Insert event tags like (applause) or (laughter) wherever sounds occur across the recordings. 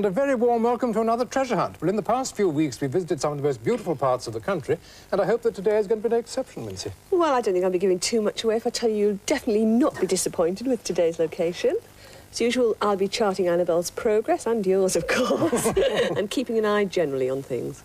And a very warm welcome to another treasure hunt. Well, in the past few weeks, we've visited some of the most beautiful parts of the country, and I hope that today is going to be no exception, Wincey. Well, I don't think I'll be giving too much away if I tell you you'll definitely not be disappointed with today's location. As usual, I'll be charting Annabel's progress, and yours, of course, (laughs) and keeping an eye generally on things.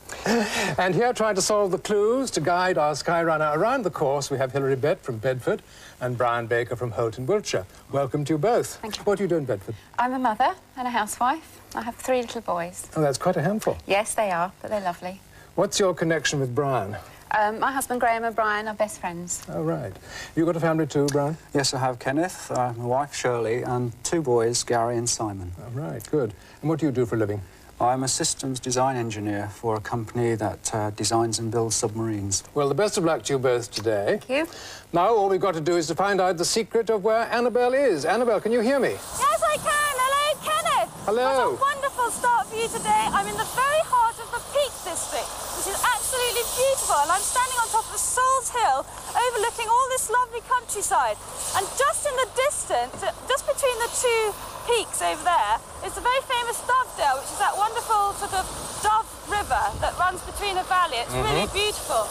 And here, trying to solve the clues to guide our Skyrunner around the course, we have Hilary Bett from Bedford and Brian Baker from Holt in Wiltshire. Welcome to you both. Thank you. What do you do in Bedford? I'm a mother and a housewife. I have three little boys. Oh, that's quite a handful. Yes, they are, but they're lovely. What's your connection with Brian? Um, my husband Graham and Brian are best friends. Oh, right. You got a family too, Brian? Yes, I have Kenneth, uh, my wife Shirley, and two boys, Gary and Simon. Oh, right, good. And what do you do for a living? I'm a systems design engineer for a company that uh, designs and builds submarines. Well, the best of luck to you both today. Thank you. Now, all we've got to do is to find out the secret of where Annabel is. Annabel, can you hear me? Yes, I can. Hello, Kenneth. Hello. What a wonderful start for you today. I'm in the very heart of the Peak District, which is absolutely beautiful. And I'm standing on top of Souls Hill, overlooking all this lovely countryside. And just in the distance, just between the two peaks over there, is the very famous Dovedale, which is that wonderful sort of Dove River that runs between a valley. It's really beautiful.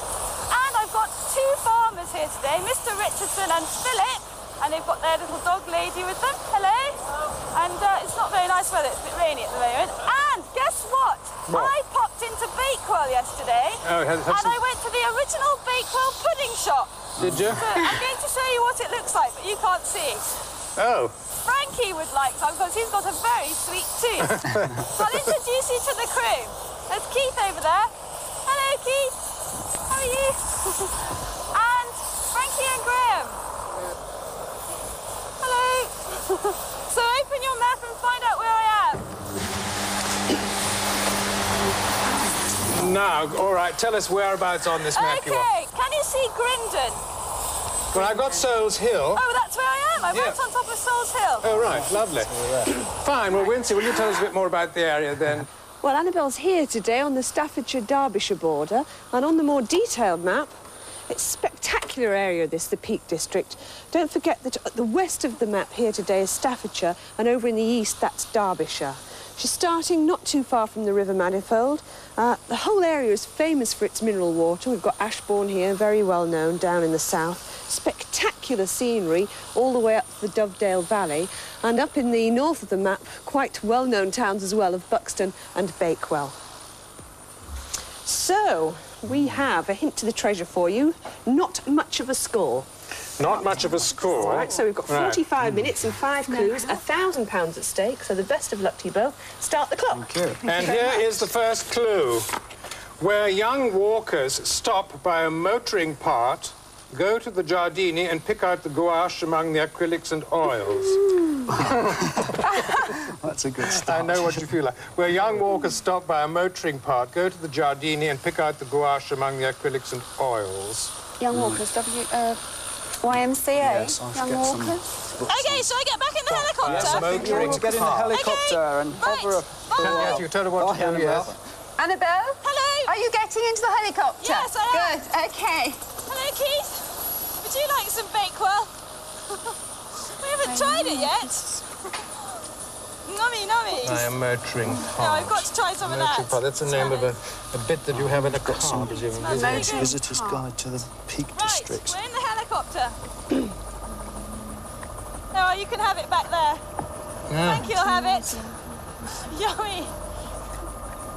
And I've got two farmers here today, Mr. Richardson and Philip and they've got their little dog lady with them. Hello. And uh, it's not very nice weather. It's a bit rainy at the moment. And guess what? What? I popped into Bakewell yesterday. Oh, have- have and some- I went to the original Bakewell pudding shop. Did you? So I'm going to show you what it looks like, but you can't see. Oh, Frankie would like some because he's got a very sweet tooth. (laughs) I'll introduce you to the crew. There's Keith over there. Hello, Keith. How are you? (laughs) and Frankie and Graham. Hello. (laughs) so open your map and find out where I am. now, all right, tell us whereabouts on this map you are. Okay, can you see Grindon? Well, I've got Souls Hill. Oh, that's where I am. I'm Yeah. right on top of Souls Hill. Oh, right, lovely. (coughs) Fine, well, Wincey, will you tell us a bit more about the area then? Well, Annabelle's here today on the Staffordshire-Derbyshire border, and on the more detailed map, it's a spectacular area, this, the Peak District. Don't forget that at the west of the map here today is Staffordshire, and over in the east, that's Derbyshire. She's starting not too far from the River Manifold. Uh, the whole area is famous for its mineral water. We've got Ashbourne here, very well known, down in the south. Spectacular scenery all the way up the Dovedale Valley. And up in the north of the map, quite well-known towns as well of Buxton and Bakewell. So, we have a hint to the treasure for you. Not much of a score. Not much of a score. All right, so we've got Right. 45 minutes and five clues, a thousand pounds at stake. So the best of luck to you both. Start the clock. Thank you. And here is the first clue. Where young walkers stop by a motoring part, go to the Giardini and pick out the gouache among the acrylics and oils. (laughs) That's a good start. I know what you feel like. Where young walkers stop by a motoring part, go to the Giardini and pick out the gouache among the acrylics and oils. Young Walkers, W, uh, YMCA. Yes, Young get some Walkers. Okay, so I get back in the helicopter. Yes, I think you ought to get in the helicopter and right. hover up. Bye. Yes, you tell her what Bye, to do, Annabel. yes. Annabel? Hello. Are you getting into the helicopter? Yes, I am. Good, okay. Hello, Keith. Would you like some Bakewell? (laughs) we haven't tried it yet. Nummy, nummy. I am motoring No. I've got to try some of that. part. That's the name of a, a bit that you have in a car, presumably. Smells isn't really it? good. Visitor's Guide to the Peak Right, District. we're in the helicopter. (clears throat) oh, you can have it back there. Yeah. Thank you, I'll have it. (laughs) Yummy.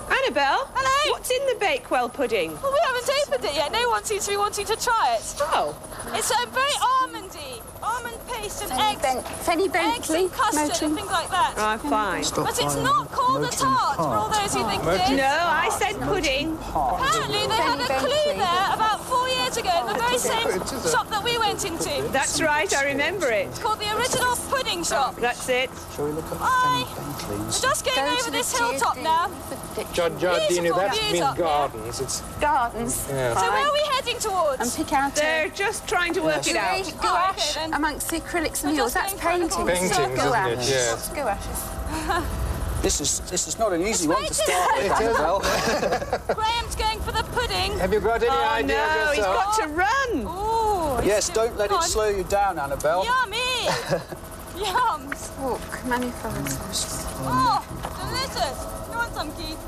Annabel? Hello. What's in the Bakewell pudding? Well, we haven't opened it yet. No one seems to be wanting to try it. Oh, It's um, very almondy. Almond paste and Fenny, eggs. ben- Fenny eggs and custard motoring. and things like that. right, fine. But it's not called a tart for all those who think it is. No, I said pudding. Apparently, they had a Bentley. clue there about four years ago the very same It is a- shop that we went into. That's right, I remember it. It's called the original pudding shop. That's it. Shall we look at Hi. Fanny Bentley and We're just going over this hilltop now. for the Gi- Giardini, that views means gardens. It's Gardens. Yeah. So where are we heading towards? And pick out They're a just trying to work it grey out. Oh, okay amongst the acrylics and We're yours. That's getting quite a paintings. long Paintings, isn't it? Gouache. Yes. Gouaches. (laughs) This is this is not an easy It's one to start with, It is. Annabel. Graham's going for the pudding. Have you got any Oh, ideas no, he's yourself? got to run. Ooh. Yes, don't let it slow you down, Annabel. Yummy. (laughs) Yums. Walk, manifolds. Oh, delicious. delicious. You want some, Keith?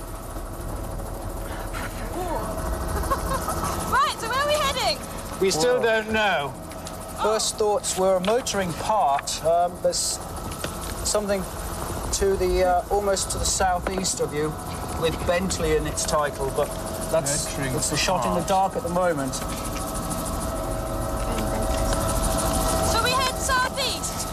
right, so where are we heading? We still don't know. First thoughts were a motoring part. Um, there's something to the uh, almost to the southeast of you with Bentley in its title, but that's Motoring it's the shot in the dark at the moment. So we head southeast?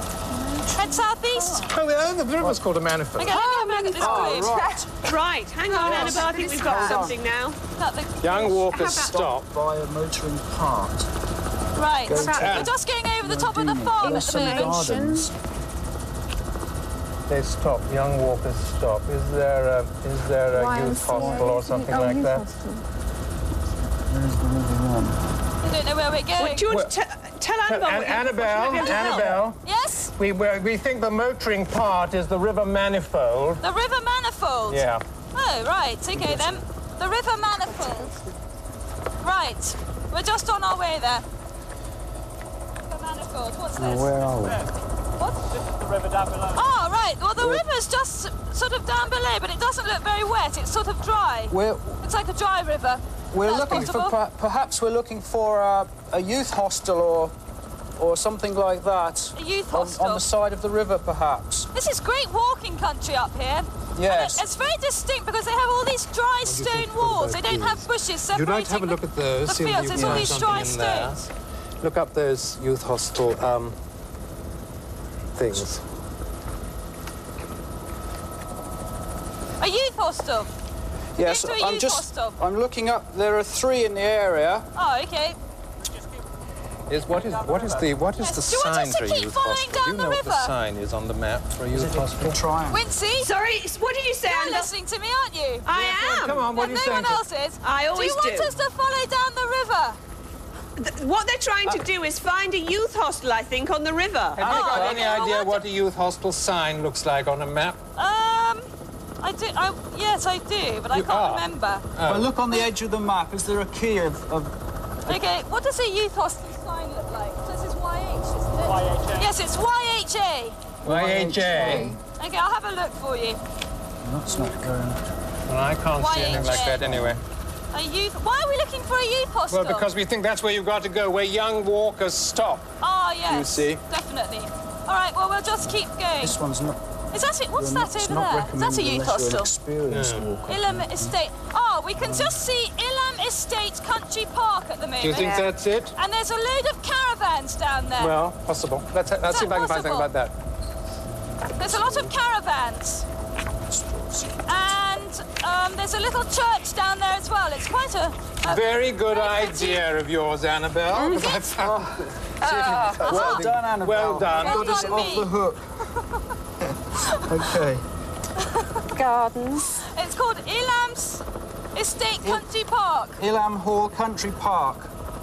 Head southeast? Oh, the, the river's called a manifold. Okay, let me have a look at this Oh, right. (laughs) Right, hang on, Annabel. I think we've got Hold something now. The- Young walkers stop. By a motoring part. Right. We're just getting over the top of the farm at the moment. Gardens. They stop. Young walkers stop. Is there a, is there a youth hostel or something like that? There's the river run. I don't know where we're going. Do you want to tell Annabel? An- what you- Annabel, Annabel, Yes? we, we we think the motoring part is the river manifold. The River Manifold. Yeah. Oh, right. Okay, then. The River Manifold. Right. We're just on our way there. River Manifold. What's Now, this? where are we? What? This is the river down below. Oh, right. Well, the river's just sort of down below, but it doesn't look very wet. It's sort of dry. We're, It's like a dry river. we're That's looking possible. for, perhaps we're looking for uh, a youth hostel or, or something like that. A youth hostel. on the side of the river, perhaps. This is great walking country up here. Yes. And it- it's very distinct because they have all these dry stone walls. They don't have bushes separating You'd like to have a look at those. the see if fields. you can all find these something dry in there. Look up those youth hostel um, things. A youth hostel. Yes, to a I'm youth just. hostel. I'm looking up. There are three in the area. Oh, okay. Is what is what is the what is Yes, the do you want sign us to for a keep youth hostel? down Do you the know what the sign is on the map for a youth hostel? Try. Wincey, Sorry, what did you say, you're Annabel? listening to me, aren't you? I am. Come on, what are and you no one else is. I always do. You want us to follow down the river? What they're trying to do is find a youth hostel, I think, on the river. Have you Oh, got okay, any idea what- what a youth hostel sign looks like on a map? Um, I do. I, yes, I do, but I can't are? remember. Oh. But look on the edge of the map. Is there a key of, of Okay, what does a youth hostel sign look like? This is YH, isn't it? YHA. Yes, it's YHA. YHA. Okay, I'll have a look for you. That's not going. Well, I can't see anything like that anyway. A youth. Why are we looking for a youth hostel? Well, because we think that's where you've got to go, where young walkers stop. Oh yes. You see? Definitely. All right. Well, we'll just keep going. This one's not. Is that it? What's that over there? Is that a youth unless you're an hostel? experienced walker. Ilam Estate. Oh, we can just see Ilam Estate Country Park at the moment. Do you think that's it? And there's a load of caravans down there. Well, possible. Let's, let's see if I can find something about that. There's a lot of caravans. And um, there's a little church down there as well. It's quite a. a Very good very pretty- idea of yours, Annabel. because I found- Well done, Annabel. Well done. Well Got us done, off the hook. Okay. Gardens. It's called Ilam's Estate Country Park. Ilham Hall Country Park.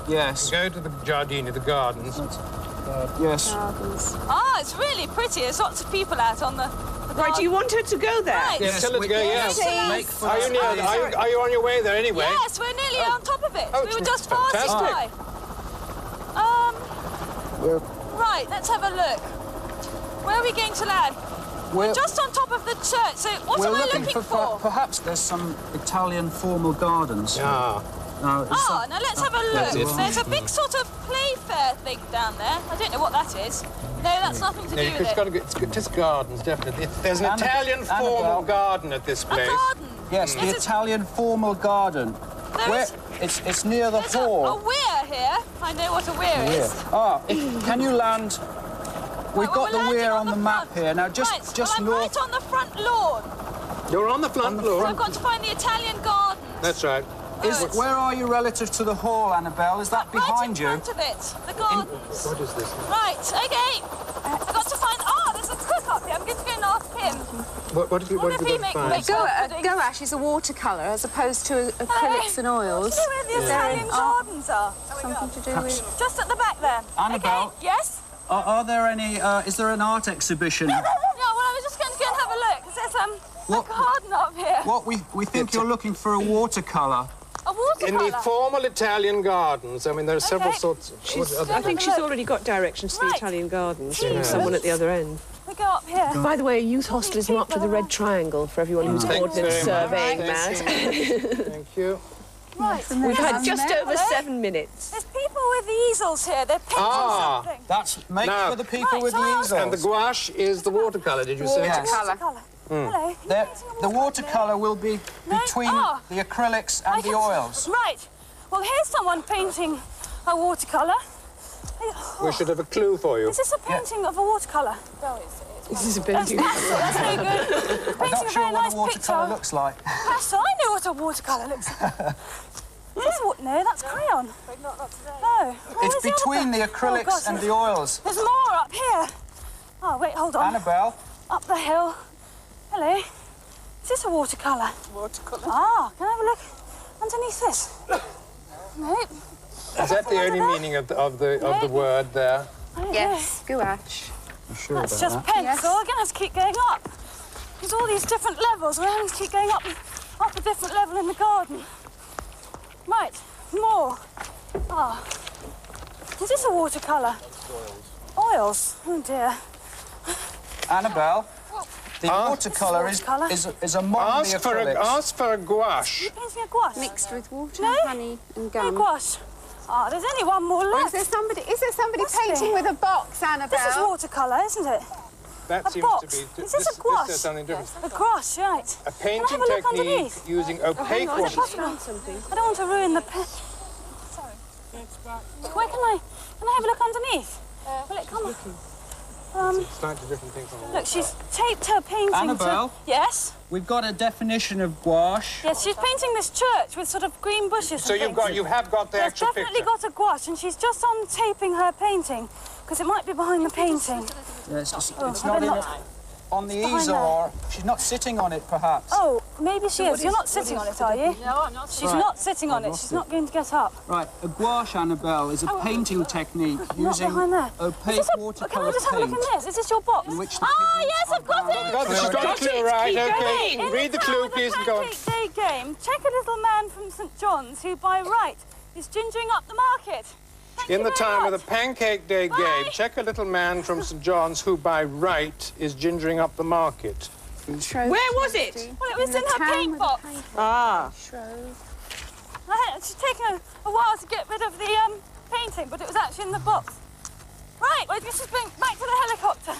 Yes. Go to the Giardini, the gardens. Yes. Gardens. Ah, it's really pretty. There's lots of people out on the. the Right, do you want her to go there? Right. Yes, tell her to we- go, yes. Yes. Make for Are you, near, us, are, you, are you on your way there anyway? Yes, we're nearly on top of it. Oh, we were just passing by. fantastic. Um, We're, right, let's have a look. Where are we going to land? We're, Just on top of the church. So what we're am I looking, looking for, for? perhaps there's some Italian formal gardens. Ah, No, is Oh, that- now let's have a look. it. There's a big sort of playfair thing down there. I don't know what that is. No, that's nothing to no, do with it's it. got to go, it's good- just gardens, definitely. There's an Annabel- Italian formal Annabel. garden at this place. A place. garden. Yes, the This is- Italian formal garden. There Where, is- it's, it's near the There's a, a weir here. I know what a weir Yeah. is. Ah, if, can you land? We've well, got the weir landing on the map here. Now, just right, just well, I'm north. right on the front lawn. You're on the front the So lawn. I've got to find the Italian gardens. That's right. Is, Oh, where are you relative to the hall, Annabel? Is that behind you? right you? in front of it. The gardens. What is this? Right, okay. I've got to find. Oh, there's a cook up here. I'm going to go and ask him. What, what, have you, What what have if you he got make- find? make- Go, Well, uh, pudding. gouache is a watercolour as opposed to acrylics and oils. Do you know where the Italian Oh. gardens are? Something to do with. Just at the back there. Annabel? Okay, yes? Are, are there any? Uh, is there an art exhibition? (laughs) Yeah, well, I was just going to go and have a look. There's um, What- a garden up here. What we we think you're looking for a watercolor. A watercolor. In the formal Italian gardens, I mean, there are several Okay. sorts of... She's, other- I think she's look. already got directions to the Italian gardens Yeah. from someone at the other end. we go up here. By the way, a youth hostel is marked with a red triangle for everyone who's Thanks ordnance surveying Thank mad. (laughs) Thank you. Right. We've had There's- just over Hello? seven minutes. There's people with easels here. They're painting Ah. something. That's make Now- for the people Right, with the easels. And the gouache is the watercolour, did you say? Yes. Watercolour. Hello. Are The, painting the watercolour? watercolour will be No? between Ah. the acrylics I and the can- oils. Right. Well, here's someone painting a watercolour. We should have a clue for you. Is this a painting of a watercolour? This is a painting. that's, that's no good. (laughs) I'm Painting not a very what nice a watercolour picture. looks like. Pastor, I know what a watercolour looks like. (laughs) Is this what? No, that's crayon. No. Oh, It's where's the other between the bit? acrylics oh, and the oils. There's more up here. Oh, wait, hold on. Annabelle, Up the hill. Hello. Is this a watercolour? Watercolour. Ah, can I have a look underneath this? Nope. Is that the only meaning of the, of the, of the word there? I don't know. Yes, gouache. I'm sure That's about just that. pencil. Yes. We're going to have to keep going up. There's all these different levels. We're having to keep going up, up a different level in the garden. Right, more. Ah. Is this a watercolour? Oils. Oils? Oh dear. Annabel, the Ah. watercolour is, Watercolour. is, is among Ask for, a, ask for a gouache. Painting a gouache. Mixed with water, No? honey, and gum. No gouache. Ah, there's only one more Or is there somebody? Is there somebody Must be. painting with a box, Annabel? This is watercolour, isn't it? That A seems box. to be. Is this a this, gouache? says something different. A gouache, right. A Can I painting have a look technique underneath? using opaque Hang on, I water. just found something. I don't want to ruin the pen. Sorry. Where can I? Can I have a look underneath? Uh, Will it come? Um, Slightly different things on the look, she's taped her painting. Annabel? To... Yes. We've got a definition of gouache. Yes, she's painting this church with sort of green bushes. So and you've things. got, you have got the There's actual definitely picture. got a gouache, and she's just on taping her painting because it might be behind the painting. Yes, it's, it's Oh, not in not- on the behind easel, or she's not sitting on it, perhaps. Oh, maybe she is. You're not sitting on it, are you? No, I'm not. She's Right. not sitting on it. She's not going to get up. Right, a gouache, Annabel, is a painting technique Not using behind there. Is opaque this a, can I watercolour just have a look in this? Is this your box? in ah, pigments yes, I've got it. Got the, she's got the clue right, okay. In Read the clue, please, and go on. Pancake Day game. Check a little man from St John's who, by right, is gingering up the market. Thank In the time of the Pancake Day Bye. game, check a little man from St John's who, by right, is gingering up the market. Where was it? Well, it was in, the her paint box. paint- Ah. I- It's taken a, a while to get rid of the um, painting, but it was actually in the box. Right, well, this is bring back to the helicopter.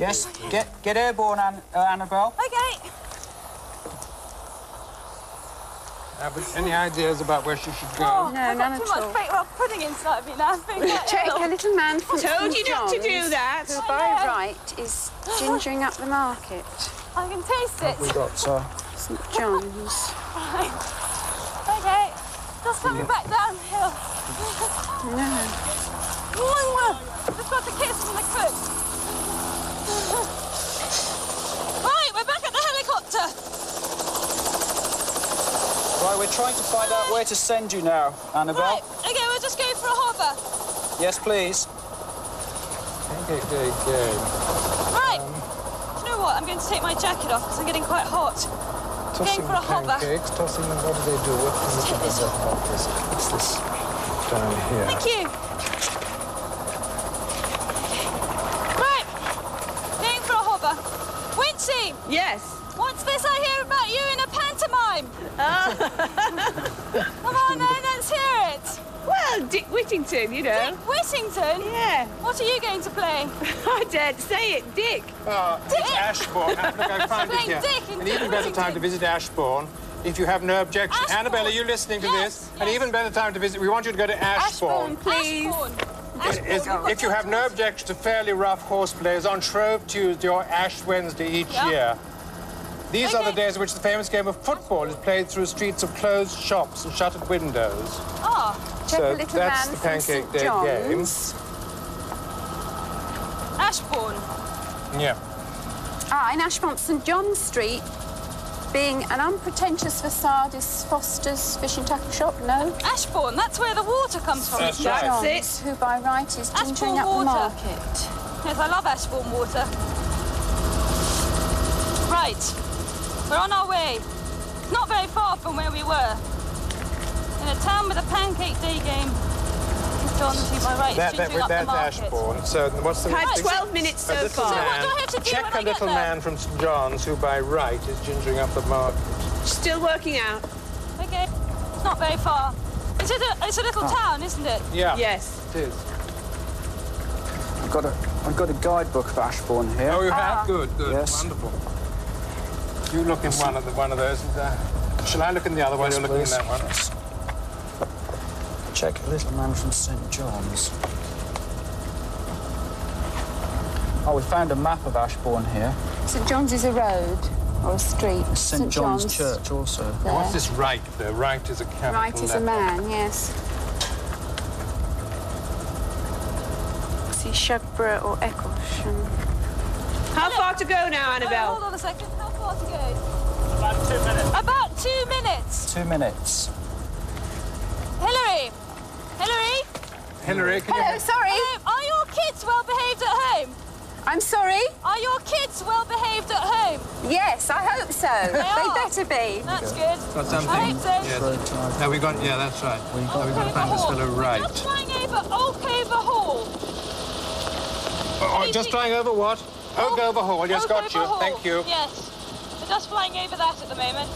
Yes, get get airborne, An- uh, Annabel. Okay. Uh, but any ideas about where she should go? Oh, No, I've got none too at much all. fake well pudding inside me now. I'm feeling quite Check ill. a little man from Told St you not to do that. Who by right is gingering up the market. I can taste it. We got uh, St John's. Okay, just coming back downhill. No. Just got the kiss from the cook. (laughs) Right, we're back at the helicopter. Right. We're trying to find out where to send you now, Annabel. Right, okay, we'll just go for a hover. Yes, please. Pancake Day game. Right. Do you know what? I'm going to take my jacket off because I'm getting quite hot. Tossing for a hover. pancakes, tossing them, what do they do? What is take this it about this? What's this down here? Thank you. Right, going for a hover. Wincey, Yes. Pantomime? Come on then, let's hear it. Well, Dick Whittington, you know. Dick Whittington, Yeah. what are you going to play? (laughs) I daren't say it, Dick. Uh, it's Ashbourne. Uh, Look, I found it Playing here. Dick in An even better time to visit Ashbourne if you have no objection. Ashbourne. Annabel, are you listening to Yes, this? An even better time to visit. We want you to go to Ashbourne. please. Ashbourne. Is- Ashbourne. if you have no objection to fairly rough horseplay, it's on Shrove Tuesday or Ash Wednesday each Yeah. year. These are the days in which the famous game of football is played through streets of closed shops and shuttered windows. Ah, Check so a little that's man the from Pancake St Day John's. Ashbourne. Yeah. Ah, in Ashbourne, St John Street, being an unpretentious facade is Foster's fish and tackle shop. No. Ashbourne, that's where the water comes from. That's isn't it? right. John's, who by right is Ashbourne gingering up the market. Yes, I love Ashbourne water. Right, we're on our way. Not very far from where we were. In a town with a pancake day game. John's, who by right is That, that, gingery up the that's market. Ashbourne. So what's the Had next 12 minutes so a little far. So what man, do I have to do check when a I get little there? man from St John's who by right is gingering up the market. Still working out. Okay, it's not very far. It's a, it's a little Oh. town, isn't it? Yeah. Yes. It is. I've got a, I've got a guidebook of Ashbourne here. Oh, you Ah. have? Good, good. Yes. Wonderful. You look in one of the one of those. And, uh, shall I look in the other one? Yes, You're looking in that one. Yes. Check a little man from St John's. Oh, we found a map of Ashbourne here. St John's is a road or a street. St John's, Church also. There. What's this right there? Right is a capital Right is a man, yes. See Shugborough or Ecclesham. How far to go now, Oh, hold on a second. How far to go? About two minutes. About two minutes. Two minutes. Hillary. Hillary. Hillary, can Hello, you... sorry. Hello. Are your kids well behaved at home? I'm sorry. Are your kids well behaved at home? Yes, I hope so. they are. better be. That's good. Got something? I hope so. Yes. Very. No, we got... Yeah, that's right. We got, we got to find this fellow right. Just flying over Okeover Hall. Oh, oh, just flying over what? Okeover Hall. Yes, got you. Hall. Thank you. Yes. We're just flying over that at the moment.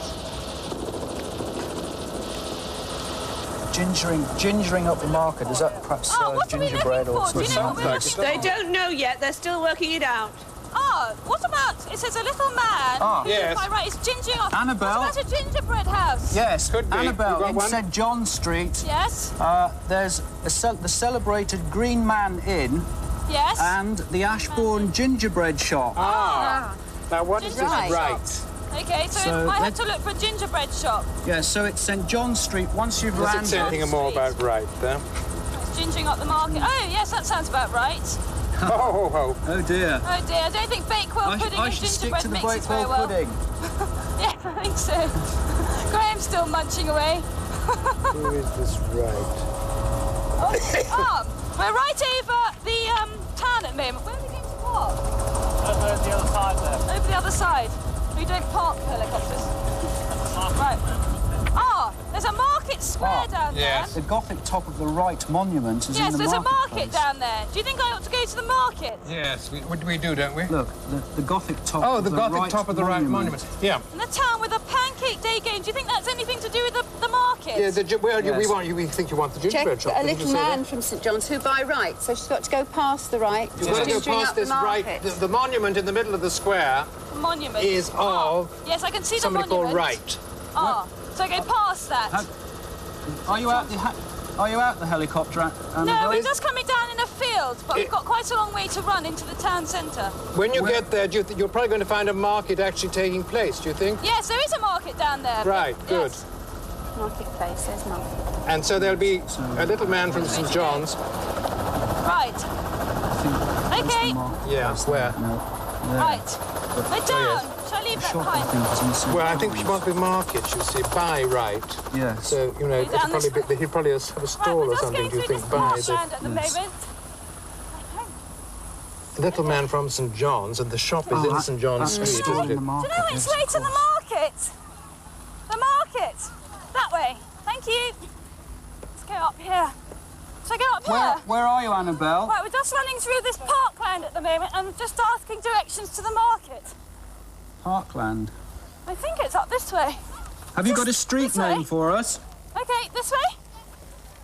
Gingering, gingering up the market. Is that perhaps Oh, uh, what are we gingerbread or for? Do you know what we're Sounds looking They don't know yet. They're still working it out. Ah, what about, it says a little man Ah. who, Yes. by right, is gingering up. Annabel. What about a gingerbread house? Yes, Could be. Annabel, We've got in one. St John Street, Yes, uh, there's a cel- the celebrated Green Man Inn yes. and the Ashbourne Gingerbread Shop. Ah. Now, what is this Right. right? okay, so, So I have to look for a gingerbread shop. Yeah, so it's St John Street. Once you've landed... Does it landed, say anything more about right there? It's gingering up the market. Oh, yes, that sounds about right. Ho, ho, ho. oh dear. Oh dear, I don't think Bakewell I, sh- pudding I and should stick gingerbread to the mixes very Bakewell well. pudding. (laughs) Yeah, I think so. (laughs) Graham's still munching away. (laughs) Who is this right? Ah, we're right over the um, town at the moment. Where are we going to park? Over the other side there. Over the other side. We don't park helicopters. Right. Ah, there's a market square Ah, down yes. there. The Gothic top of the right monument is Yes, in the Yes, there's a market marketplace. down there. Do you think I ought to go to the market? Yes, we, we, we do, don't we? Look, the, the Gothic top Oh, of the the Gothic right top of the right monument. Yeah. In the town with a pancake day game. Do you think that's anything to do with the, the market? Yeah, the, well, you- we want you. We think you want the Check gingerbread shop. a little man from St John's who by right, so she's got to go past the right. You want to go past up the this right. The, the monument in the middle of the square The monument. is Ah, of Yes, I can see the monument. Somebody called Wright. Ah, so I go past that. How- Are you out the Are you out the helicopter? An- No, Annabel? we're just coming down in a field, but we've got quite a long way to run into the town centre. When you Where- get there, do you th- you're probably going to find a market actually taking place. Do you think? Yes, there is a market down there. Right, good. Yes. Marketplace, there's market. And so there'll be a little man from St John's. Right, I think Okay. Yeah, That's where? No. There. right. We're oh, down. Shall I leave The that shop, I think, in St. Well, I think she John's. wants to be market. You see, buy right. Yeah. So you know, Down it'll probably this- be, he'll probably have a stall we're or something. Do you think? Buy the at the Yes. moment. little man from St John's, and the shop is Oh, in that- St John's that's Street, isn't in it? the market. Do you know which yes, way of to the market? The market. That way. Thank you. Let's go up here. Shall I go up Where, here? where are you, Annabel? Right, we're just running through this parkland at the moment and just asking directions to the market. Parkland. I think it's up this way. Have you got a street name for us? Okay, this way.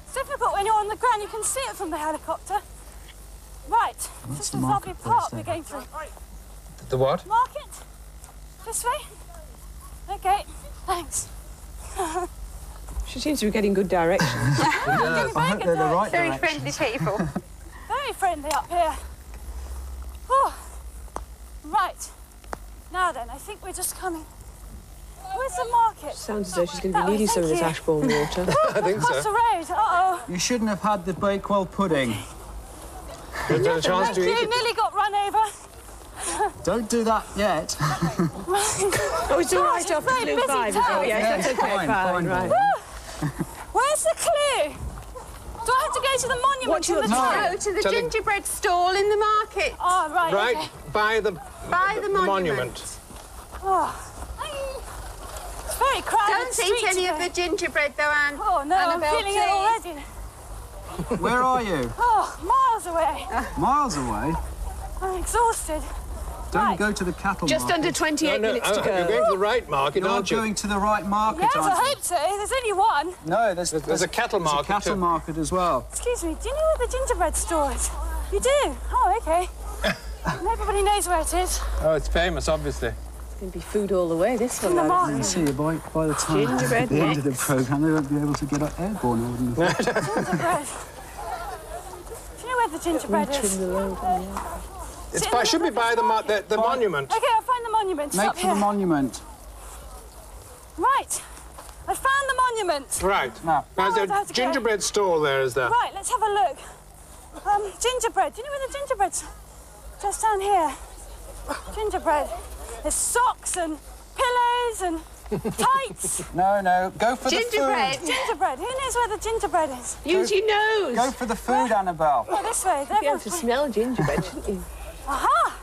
It's difficult when you're on the ground. You can see it from the helicopter. Right, this is lovely park we're going through. The what? Market? This way? Okay, thanks. (laughs) She seems to be getting good directions. (laughs) Yeah, I hope they're the right Very friendly people. (laughs) Very friendly up here. Oh, right. Now then, I think we're just coming. Where's the market? Sounds as though she's going to be needing some of this you. Ashbourne (laughs) water. I think Across the so. road. Uh-oh. You shouldn't have had the Bakewell pudding. You've got a chance Thank to you. eat it. Nearly got run over. Don't do that yet. Oh, it's all right it's a after very Clue busy 5, is it? Oh, yes, Yeah, that's okay, fine, fine, fine, right. Fine. Where's the clue? Do I have to go to the monument What do you in the want town? To the Tell him- gingerbread stall in the market. Oh, right. Right Okay. by the, By the monument. Oh. It's very crowded Don't street eat any of the gingerbread though, Anne. Oh, no, Annabel, I'm feeling it already. Where are you? Oh, miles away. Miles away. I'm exhausted. Don't Right. go to the cattle market. Just market. under 28 No, no, minutes to go. You're going to the right market, You're aren't you? going to the right market, Yes, I aren't you? hope so. There's only one. No, there's, There's a cattle there's market a cattle too. market as well. Excuse me, do you know where the gingerbread store is? You do? Oh, okay. And (laughs) Everybody knows where it is. Oh, it's famous, obviously. It's going to be food all the way, this one. In the I market. reckon. See, by, by the time Gingerbread at the end of the programme, they won't be able to get up airborne. I wouldn't have thought. (laughs) Gingerbread. Do you know where the gingerbread is? Trim the road on the outside. It's by, in should be by the, mo- the, the monument. Okay, I'll find the monument. It's Make up for the monument. Right. I found the monument. Right. Now, Now, there's a okay. gingerbread stall there, is there? Right, let's have a look. Um, gingerbread. Do you know where the gingerbread's? Just down here. Gingerbread. There's socks and pillows and (laughs) tights. no, no, go for Gingerbread. the food. gingerbread. Who knows where the gingerbread is? Use your nose. Go for the food, Annabel. Oh, this way. There Be able to smell gingerbread, shouldn't you? Aha!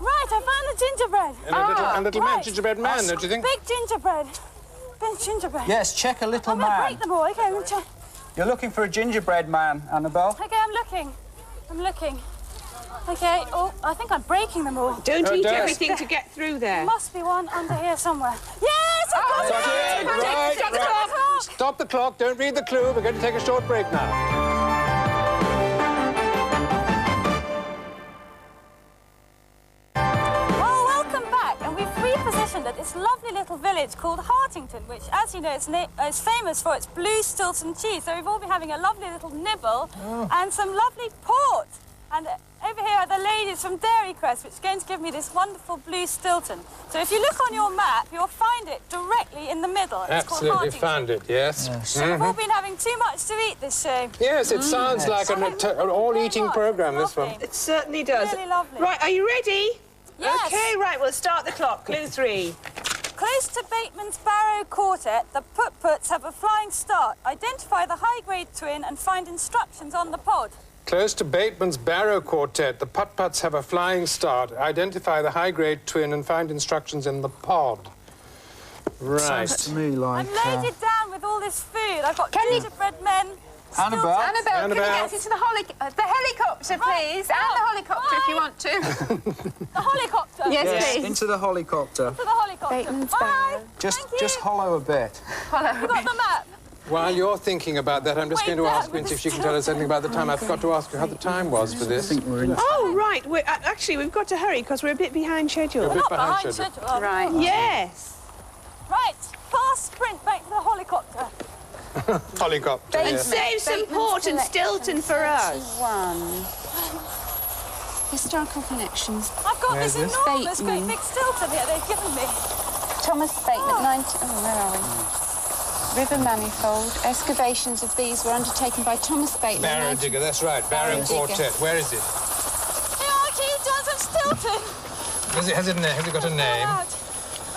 Right, I found the gingerbread. And a little, ah, and little man, gingerbread man, don't you think? Big gingerbread. Big gingerbread. Yes, check a little I'm gonna man. break them all. Okay, I'm gonna check. You're looking for a gingerbread man, Annabel. Okay, I'm looking. I'm looking. Okay. Oh, I think I'm breaking them all. Don't Oh, eat Des. everything to get through there. Must be one under here somewhere. Yes, I got Got it. it, right, Stop the right. clock. Stop the clock, don't read the clue. We're going to take a short break now. And at this lovely little village called Hartington, which, as you know, is, na- is famous for its blue Stilton cheese. So we've all been having a lovely little nibble and some lovely port. And uh, over here are the ladies from Dairy Crest, which are going to give me this wonderful blue Stilton. So if you look on your map, you'll find it directly in the middle. It's called Absolutely Hartington. found it, yes. So we've all been having too much to eat this show. Yes, it sounds like an, an all-eating program, this one. It certainly does. Really lovely. Right, are you ready? Yes. Okay, right, we'll start the clock. Clue three. Close to Bateman's Barrow Quartet, the put-puts have a flying start. Identify the high-grade twin and find instructions on the pod. Close to Bateman's Barrow Quartet, the Putt-Putts have a flying start. Identify the high-grade twin and find instructions in the pod. Right. Sounds to me like. I'm uh, loaded down with all this food. I've got Can you- gingerbread men. Annabel? Annabel, can Annabel. you get into the, holi- uh, the helicopter, please? And the helicopter, if you want to. (laughs) The helicopter. Yes, Yes, please. into the helicopter. To the helicopter. Bateman's Bye. Just, Thank you. just hollow a bit. Hollow. We've got the map. While you're thinking about that, I'm just Wait going to ask Vince if she can tell us anything about the time. I forgot to ask her how the time was for this. think we're in. Oh, right. We're, uh, actually, we've got to hurry because we're a bit behind schedule. A bit Not behind behind schedule. schedule. Right. Yes. Right. Fast sprint back to the helicopter. Helicopter. And yes. save some port and Stilton for us. 31. Historical connections. I've got Where's this this? enormous great Bateman. big Stilton here they've given me. Thomas Bateman, 90. Oh, where are we? River manifold. Excavations of these were undertaken by Thomas Bateman. Barrow 90 Digger, that's right. Barrow Barrow Digger. Quartet. Where is it? Here are key of Stilton. Has it, has it, a name? has it got a name? Right.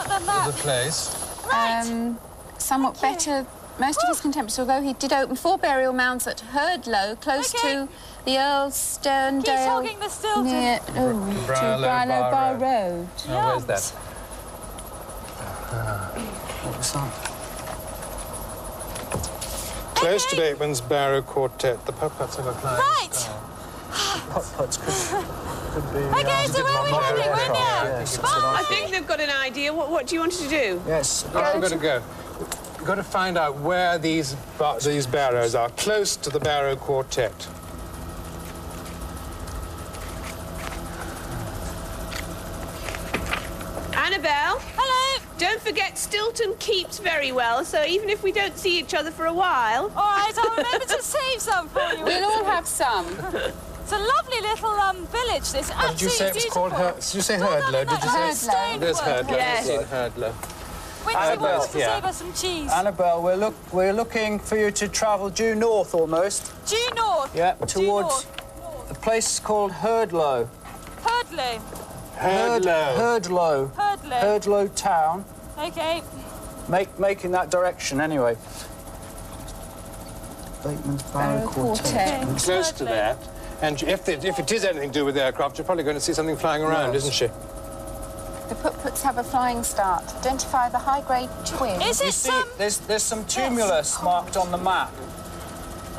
Got the The place? Right. Um, somewhat Thank you. better. Most of his contemporaries, although he did open four burial mounds at Hurdlow, close Okay. to the Earl's Sterndale. Keep talking the Stilton. Near, oh, to Brilo Brilo Bar Bar Road. Road. Oh, where's that? What was that? Close to Bateman's Barrow Quartet. The Putt-Putts have a flying Right. Oh. (sighs) star. Putt-putts could, could be. Okay, uh, so where are we Mum heading? Barrow We're Car, now. yes. I think they've got an idea. What, what do you want to do? Yes. Where we've got to go. We've got to find out where these ba- these barrows are, close to the Barrow Quartet. Annabel, Hello. don't forget Stilton keeps very well, so even if we don't see each other for a while, All right, I'll remember to save some for you. We'll all have some. It's a lovely little um, village. This What did you say it was beautiful. called? Her- did you say Well done, Hurdlow? Did you say? that's There's stonework. Yes. Yes. Hurdlow. Wincey Annabel, wants to yeah. save us some cheese. Annabel, we're look we're looking for you to travel due north almost. Due north. Yeah, towards north. a place called Hurdlow. Hurdlow. Hurdlow. Hurdlow. Hurdlow. Hurdlow town. Okay. Make making that direction anyway. Bateman's Barrow Barrow Quartet. Quartet. Close to that. And if, it, if it is anything to do with the aircraft, you're probably going to see something flying around, Yes. isn't she? The put-puts have a flying start. Identify the high-grade twin. Is You it see, some? there's there's some tumulus marked on the map.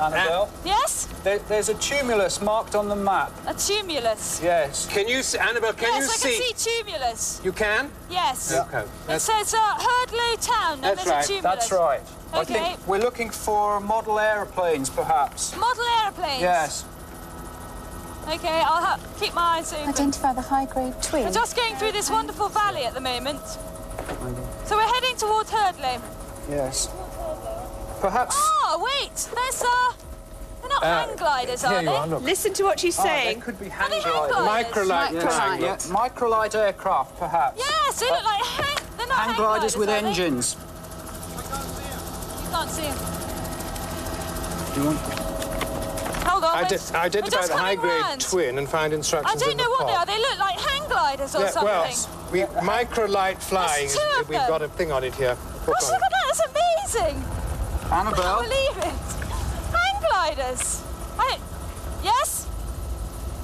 Annabel. Yes? There, there's a tumulus marked on the map. A tumulus. Yes. Can you see, Annabel, can yes, you I see? can see tumulus. You can? Yes. Okay. It says uh, Hurdlow Town, and That's there's right, a tumulus. That's right. I think we're looking for model aeroplanes, perhaps. Model aeroplanes. Yes. Okay, I'll ha- keep my eyes open. Identify the high-grade twin. We're just going through this wonderful valley at the moment. So we're heading towards Hurdley. Yes. Perhaps. Oh, wait, there's uh, they're not uh, hang gliders, are they? are. Listen to what she's Oh, saying. they could be Are hang they hang gliders. gliders? Microlight Yes, triangle. yeah, microlight aircraft, perhaps. Yes, they look like hang. They're not hang, Hang gliders with are they? engines. You can't see them. Do you want? Hold on. Ide- we're- we're identify the high-grade twin and find instructions. I don't in the know what they are. They look like hang gliders or Yeah, something. well, we microlight flying. two of We've them. got a thing on it here. Book Gosh, on look at that. That's amazing. Annabel. I Annabel. can't believe it. Hang gliders. I, yes?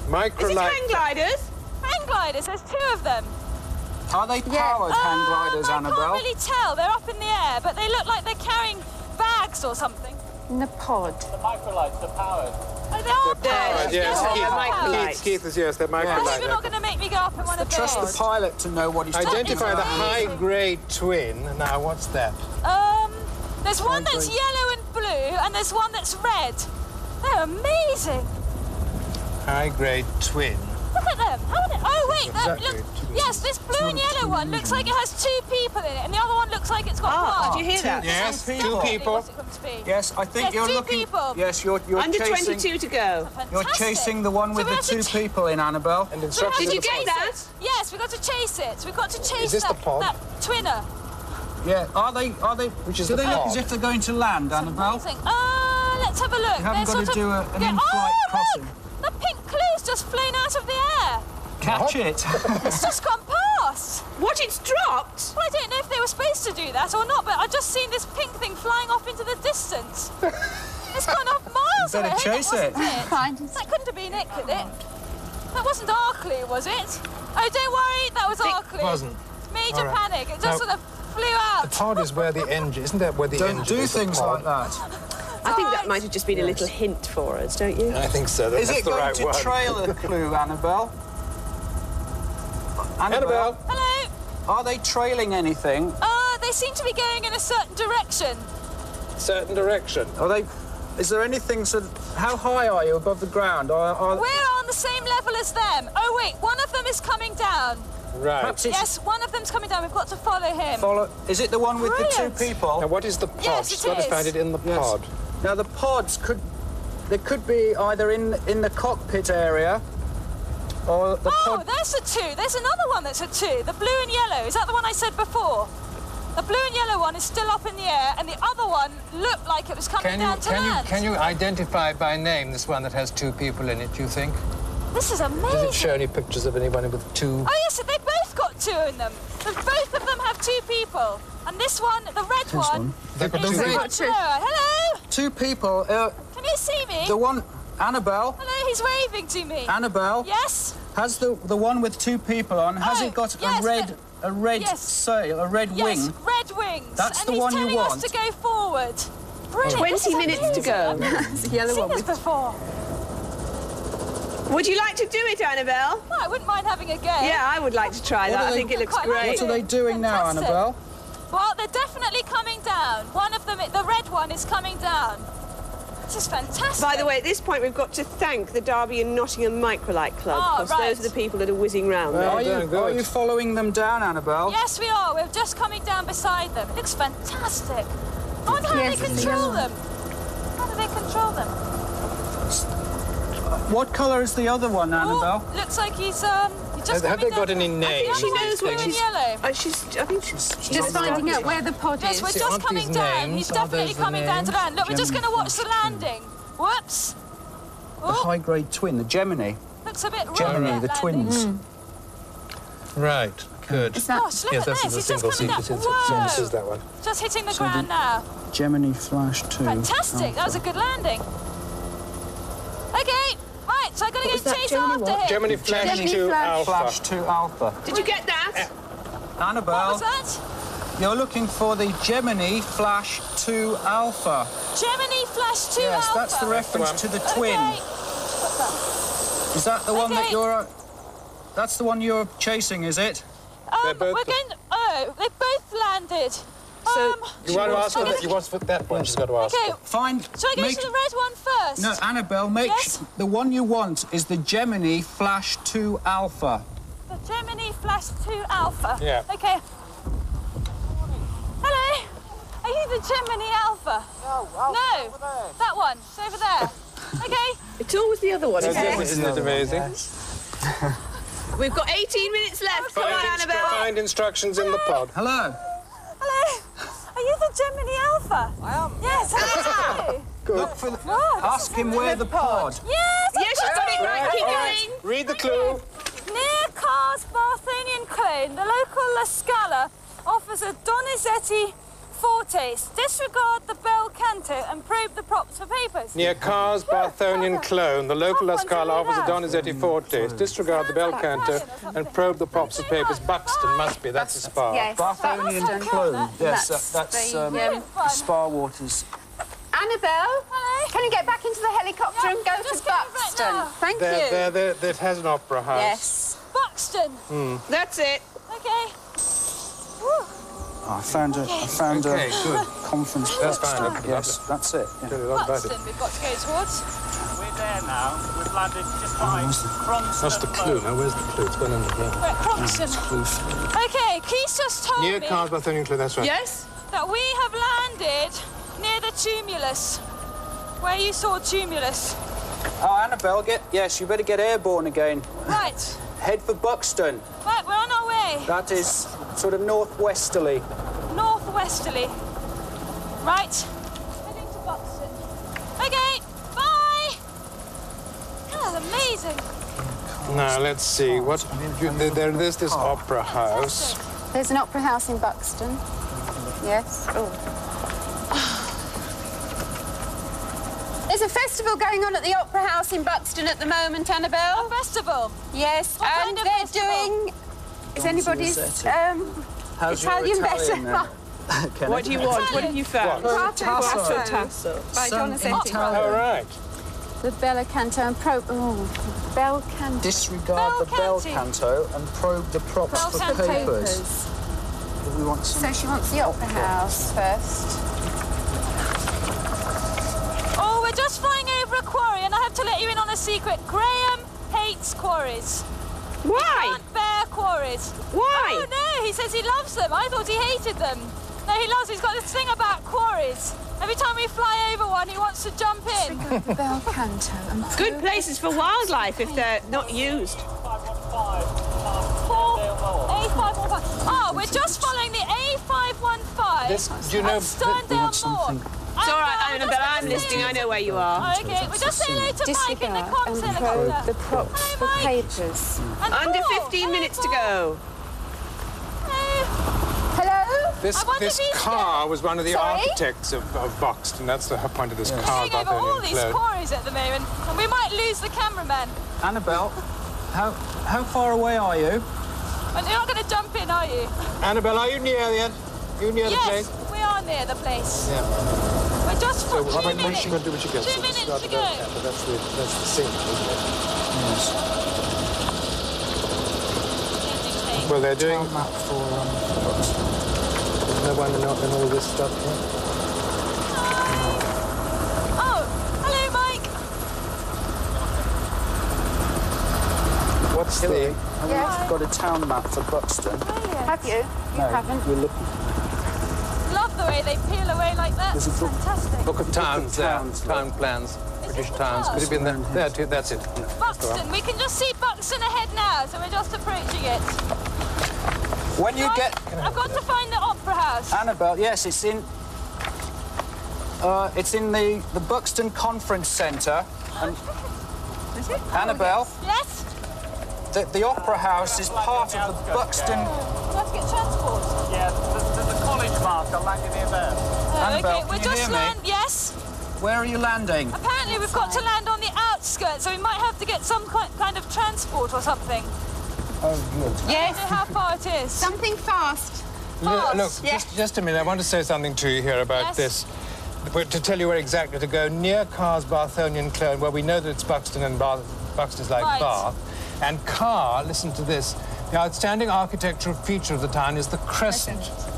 Is it hang gliders? Hang gliders. There's two of them. Are they powered hang Um, gliders, I Annabel? can't really tell. They're up in the air, but they look like they're carrying bags or something. In the pod. The microlights, the powered. Oh, they are There, powered. Yes, Oh, Keith, they're. Keith, Keith is yes, they're I hope you're not going to make me go up in one of those. Trust the pilot to know what he's talking Identify the high-grade twin. Now, what's that? Um, there's one that's yellow and blue, and there's one that's red. They're amazing. High-grade twin. Look at them. How are they? Oh wait, that, Exactly. look. Yes, this blue and yellow one looks like it has two people in it, and the other one looks like it's got Ah, one. did you hear that? Yes, Two two people. people. What's it going to be? Yes, I think Yes, you're two looking. people. Yes, you're you're Under chasing. 22 to go. You're chasing the one with we the have to two ch- people in, Annabel. And So we have instructions to in Did you the get chase that? it. Yes, we've got to chase it. We've got to chase this the that, pod? that twinner. Yeah. Are they? Are they? Which is do the they look as if they're going to land, Annabel? Amazing. Uh, let's have a look. You haven't They're got to sort do of, a- an yeah. in-flight oh, crossing. Look, the pink clue's just flown out of the air. Catch it. (laughs) It's just gone past. What, it's dropped? Well, I don't know if they were supposed to do that or not, but I've just seen this pink thing flying off into the distance. (laughs) it's gone off miles better away. chase that it. wasn't it. Find it. That couldn't have been it, could it? That wasn't our clue, was it? Oh, don't worry, that was our clue. wasn't. Major All right. panic. It just Now- sort of flew out. The pod is where the engine, isn't that where the Don't engine do is? the things pod? like that. I think that Right. might have just been a little hint for us, don't you? I think so. That's Is it the going right to word. trail a clue, (laughs) Annabel? Annabel. Hello. Are they trailing anything? Uh, they seem to be going in a certain direction. Certain direction. Are they? Is there anything? So, how high are you above the ground? Are, are, We're on the same level as them. Oh wait, one of them is coming down. Right. Yes, one of them's coming down. We've got to follow him. follow? Is it the one with Brilliant. the two people? Now, what is the pod? Yes, She's it got to find it in the Yes. pod. Now the pods could. They could be either in in the cockpit area, or the Oh, pod. there's a two. There's another one that's a two. The blue and yellow. Is that the one I said before? The blue and yellow one is still up in the air, and the other one looked like it was coming Can you, down to can, you, land. can you identify by name this one that has two people in it, do you think? This is amazing. Does amazing. it show any pictures of anyone with two? Oh yes, they both got two in them. Both of them have two people. And this one, the red one, They've got is two the people. much lower. Hello, Two people. Uh, can you see me? the one. Annabel. Hello, he's waving to me. Annabel. Yes. Has the the one with two people on? Has Oh, it got yes, a red a red yes. sail, a red Yes, wing? red wings. That's and the he's one you telling us want. to go forward. Brilliant. 20 this is minutes to amazing. go. I've the (laughs) yellow seen one this with- before. Would you like to do it, Annabel? Well, I wouldn't mind having a go. Yeah, I would like to try What that. are I think it looks Quite like great. What are they doing now, Annabel? Well, they're definitely coming down. One of them, the red one, is coming down. This is fantastic. By the way, at this point, we've got to thank the Derby and Nottingham Microlight Club Oh, because right. those are the people that are whizzing round. Well, Are you are you following them down, Annabel? Yes, we are. We're just coming down beside them. It looks fantastic. I wonder how Yes, they control them. How do they control them? What colour is the other one, Annabel? Oh, looks like he's um. He's just Have- have they got down. any I think names? She knows one's what blue she's- yellow. Uh, she's, I think she's Just finding out where the pod Yes, is. we're just aren't coming down. names? He's definitely coming down to names? land. Look, we're just going to watch the landing. Whoops. The high grade twin, the Gemini. Looks a bit rough. Gemini, the landing. twins. Right. Good. Is that Gosh, look Yes, at this this. a He's just single coming down. seat. Whoa. this is that one. Just hitting the So the- ground now. Gemini Flash 2. Fantastic. That was a good landing. Okay. Right, so I've got to go chase Gemini after what? him. Gemini Flash Gemini 2 Flash. Alpha. Flash 2 Alpha. Did you get that? What Annabel, was that? You're looking for the Gemini Flash 2 Alpha. Gemini Flash 2 Yes, Alpha. Yes, that's the reference one. to the twin. Okay. Is that the one that you're... That's the one you're chasing, is it? Um, They're both we're going. Oh, they both landed. So- um, You want to ask her Okay. that? You want to for that one? She's got to ask. okay. Find... Shall I go make- to the red one first? No, Annabel, make Yes? the one you want is the Gemini Flash 2 Alpha. The Gemini Flash 2 Alpha. Yeah. Okay. Hello. Are you the Gemini Alpha? No. No. That one. It's over there. okay. (laughs) It's always the other one, isn't it amazing? (laughs) We've got 18 minutes left. Come on, Find, instru- Annabel. find instructions in the pod. Hello. Hello. Are you the Gemini Alpha? I am. Yes. How are you? Ah! Look for the... Oh, Ask him where the pod. Yes. Yes, she's got it right. Keep Right. going. Read the clue. Near Carr's Bathonian clone, the local La Scala offers a Donizetti Fortes. Disregard the bel canto and probe the props for papers. Near Carr's Bathonian clone, the local La Scala offers a Donizetti Forte. Disregard the bel canto and probe the props of papers. Buxton must be, that's a spa. Yes. Bathonian That's- clone. Yes, that's that- that's the, um, Spa Waters. Annabel, Hello. can you get back into the helicopter and go to just going right Buxton? Thank There, you. there, there, that has an opera house. Yes. Buxton. That's it. Okay. Woo. I found a, I found Okay, a good. conference. That's box. fine, okay, Yes, that's it. yeah. Tell you all about it. Buxton, we've got to go towards. We're there now. We've landed just oh, behind Cronston. That's the clue. Now, where's the clue? It's gone in the We're at Crompton. Okay, Keith just told Near me Carr's Bathonian clone, that's right. Yes? that we have landed near the tumulus, where you saw tumulus. Oh, Annabel, get yes. You better get airborne again. Right. Head for Buxton. Right, we're on our way. That is sort of northwesterly. Northwesterly. Right. Heading to Buxton. Okay, bye. That's amazing. Now, let's see. What there, there- There's this opera house. There's an opera house in Buxton. Yes. Oh. There's a festival going on at the Opera House in Buxton at the moment, Annabel. A Annabel. festival. Yes, What and kind of they're festival? doing. Is anybody's Rossetti. um, Italian Italian better? then? (laughs) What do you want? What have you found? Tasso. Tasso, Tasso. by Donizetti? Italian. All right. The Bella Canto and Pro. Oh, Bel Canto. Disregard the bell Belcanti. canto and probe the props for Belcanti. papers. We want some. So she wants the Opera House first. Oh, we're just flying over a quarry, and I have to let you in on a secret. Graham hates quarries. Why? Can't bear. Why? Oh no, he says he loves them. I thought he hated them. No, he loves. He's got this thing about quarries. Every time we fly over one, he wants to jump in. The Bel Canto and (laughs) Good places for wildlife if they're not used. Four, A515. Oh, we're just following the A515. This, do you know? at Sterndale Moor. It's all right, Annabel, I'm listening. I know where you are. Oh, okay, we just say hello to Mike in the disregard comms and helicopter. the props Hello, for Mike. papers. And Under Paul. 15 minutes to go. Hello. Hello? This, this car was one of the Sorry? architects of, of Buxton. That's the point of this car. Flying over all these quarries at the moment, and we might lose the cameraman. Annabel, how how far away are you? And you're not going to jump in, are you? Annabel, are you near yet? You near the place? yes, we are near the place. Yeah. We're just for So two how about minutes. you can do what you get? Two So minutes to go. bell but That's the that's the scene, isn't it? Well, they're doing. Map for um, Buxton. There's no one in all, in all this stuff here. Oh, hello, Mike. What's the? Have Yes. we got a town map for Buxton? Have you? You No, haven't. We're looking. Love the way they peel away like that. There's a book- fantastic. Book of Towns there. Towns, Town plans. British towns. Could Towns? have been there. There too. That's it. Buxton. We can just see Buxton ahead now, so we're just approaching it. When you Right, get I've got to find the Opera House. Annabel, yes, it's in. Uh, it's in the the Buxton Conference Centre. And Is it? Annabel, Yes. the, the Opera House is part of the Buxton. We'll have to get transport. Yeah, there's, there's a college marker landing near there. Oh, Annabel, okay, can we're you just hear land. Yes. Where are you landing? Apparently, we've got to land on the outskirts, so we might have to get some kind of transport or something. Oh, good. I don't know how far it is. Something fast. Look, fast. just, just a minute. I want to say something to you here about Yes. this. But to tell you where exactly to go, near Carr's Bathonian Clone, where we know that it's Buxton and Bath, Buxton's like Right. Bath. And Carr, listen to this, the outstanding architectural feature of the town is the crescent, The